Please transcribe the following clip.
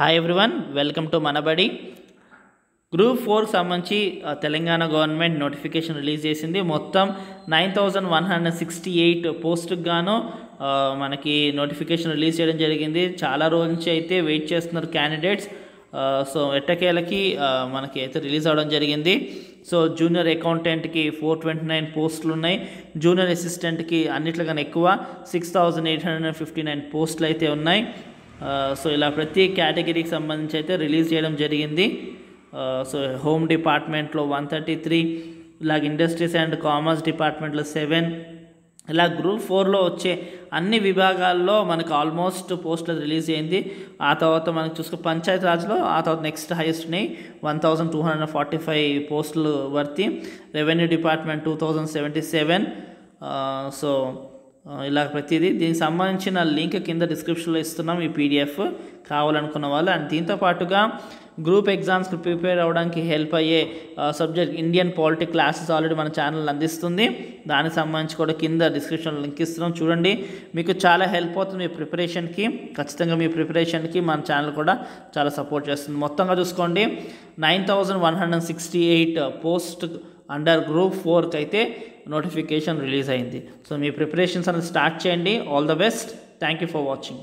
Hi everyone welcome to Manabadi group ఫోర్కి సంబంధించి Telangana government notification release చేసింది. మొత్తం nine thousand one hundred sixty eight పోస్ట్కి గాను మనకి నోటిఫికేషన్ రిలీజ్ చేయడం జరిగింది. చాలా రోజుల నుంచి అయితే వెయిట్ చేస్తున్నారు క్యాండిడేట్స్ సో ఎట్టకేలకి మనకి అయితే రిలీజ్ అవ్వడం జరిగింది. సో జూనియర్ అకౌంటెంట్కి ఫోర్ ట్వంటీ నైన్ పోస్టులు ఉన్నాయి. జూనియర్ అసిస్టెంట్కి అన్నిట్లకన్నా ఎక్కువ six thousand eight hundred fifty nine పోస్టులు అయితే ఉన్నాయి. సో ఇలా ప్రతి కేటగిరీకి సంబంధించి అయితే రిలీజ్ చేయడం జరిగింది. సో హోమ్ డిపార్ట్మెంట్లో వన్ థర్టీ త్రీ ఇలాగ ఇండస్ట్రీస్ అండ్ కామర్స్ డిపార్ట్మెంట్లో సెవెన్ ఇలా గ్రూప్ ఫోర్లో వచ్చే అన్ని విభాగాల్లో మనకు ఆల్మోస్ట్ పోస్టులు రిలీజ్ అయింది. ఆ తర్వాత మనకు చూసుకో పంచాయత్ రాజ్లో ఆ తర్వాత నెక్స్ట్ హైయెస్ట్ ఉన్నాయి one thousand two hundred forty five పోస్టులు వర్తి. Revenue department two thousand seventy seven. So ఇలా ప్రతిదీ దీనికి సంబంధించిన లింక్ కింద డిస్క్రిప్షన్లో ఇస్తున్నాం ఈ పీడిఎఫ్ కావాలనుకున్న వాళ్ళు. అండ్ దీంతో పాటుగా గ్రూప్ ఎగ్జామ్స్కి ప్రిపేర్ అవ్వడానికి హెల్ప్ అయ్యే subject Indian politic classes already మన ఛానల్ అందిస్తుంది. దానికి సంబంధించి కూడా కింద డిస్క్రిప్షన్లో లింక్ ఇస్తున్నాం. చూడండి మీకు చాలా హెల్ప్ అవుతుంది మీ ప్రిపరేషన్కి ఖచ్చితంగా మీ ప్రిపరేషన్కి మన ఛానల్ కూడా చాలా సపోర్ట్ చేస్తుంది. మొత్తంగా చూసుకోండి nine thousand one hundred sixty eight post under group ఫోర్కి అయితే నోటిఫికేషన్ రిలీజ్ అయింది. సో మీ ప్రిపరేషన్స్ అనేది స్టార్ట్ చేయండి. All the best thank you for watching